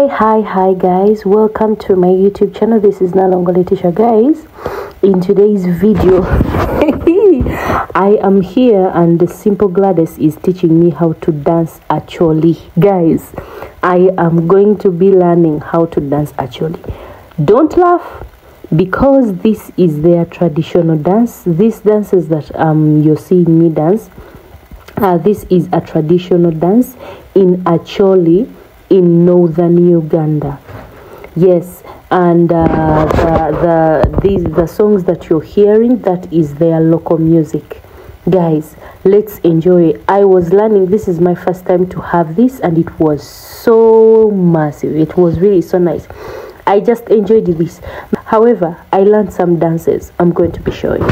hi hi hi guys. Welcome to my youtube channel. This is Nalongo Letisha guys. In today's video i am here and the Simpo Gladys is teaching me how to dance actually. Guys i am going to be learning how to dance actually. Don't laugh because this is their traditional dance. These dances that um you're seeing me dance uh, this is a traditional dance in Acholi in northern Uganda. Yes, and uh, the, the these the songs that you're hearing that is their local music. Guys, let's enjoy. I was learning. This is my first time to have this, and it was so massive. It was really so nice. I just enjoyed this. However, I learned some dances. I'm going to be showing.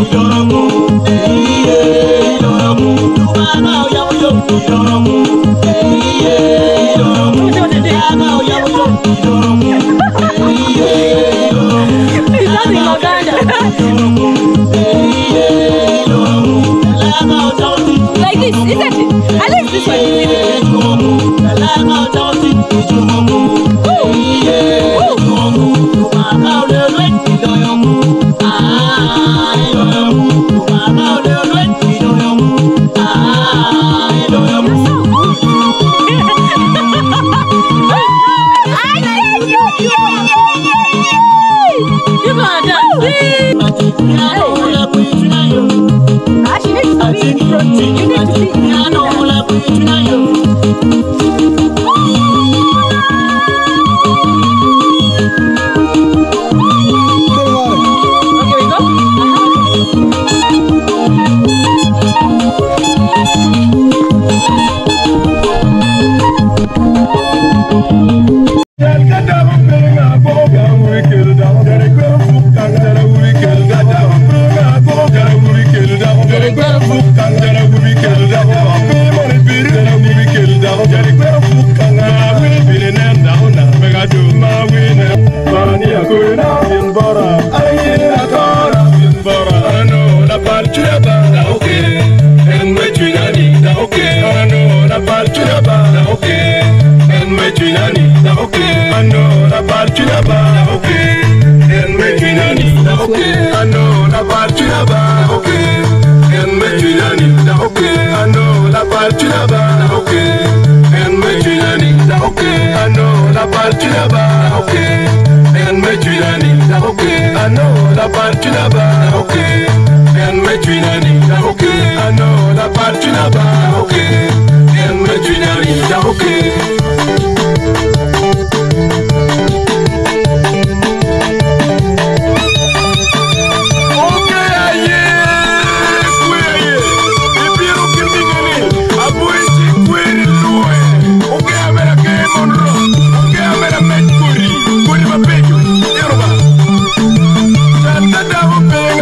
ìdọ̀rọ̀mù iye ìdọ̀rọ̀mù bàbá òyàwóyò ìdọ̀rọ̀mù iye ìdọ̀rọ̀mù bàbá òyàwóyò ìdọ̀rọ̀mù iye ìdọ̀rọ̀mù bàbá òyàwóyò ìdọ̀rọ̀mù iye ìdọ̀rọ̀mù bàbá òyàwóyò. Like this, isn't it? I like this one.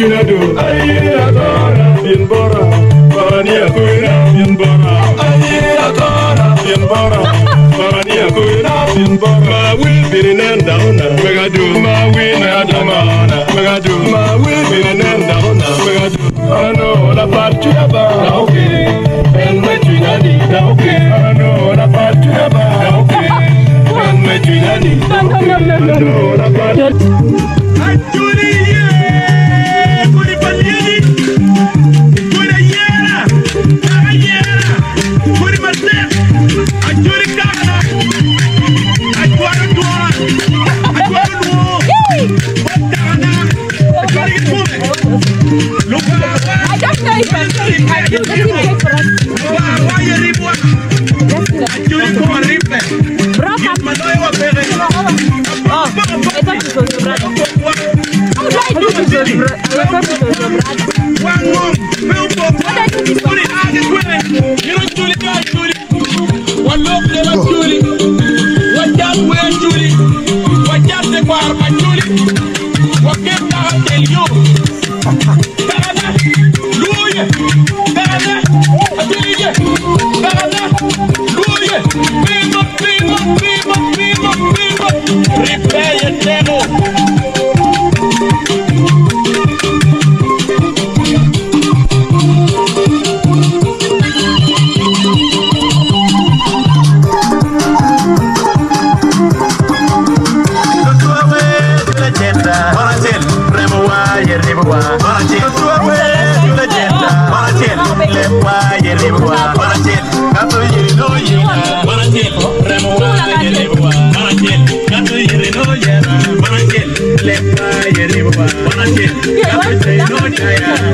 Bien bora, bani akuina, bien bora, ayi atora, pien bora. Marania kuna pien bora. Will be in and down. Mega do ma will na damana. Mega do ma will be in and down. Mega do. Ano la partita ba. Okay. Ben me tu na di. Okay. Ano la partita ba. Okay. Ben me tu na di. Ano la partita. I don't know I'm saying I. Oh, I thought it was your brother. I thought it was your brother.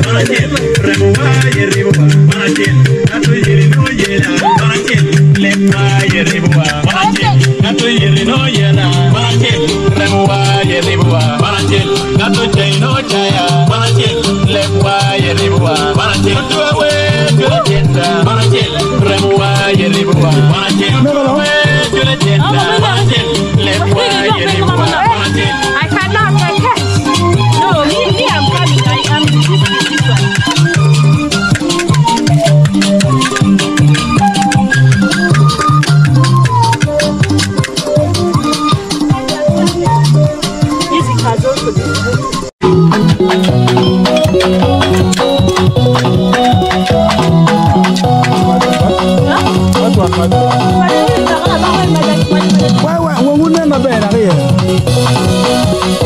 Manachen, Remuba y Ribuba, Manachen. It's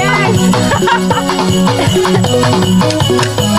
Yes!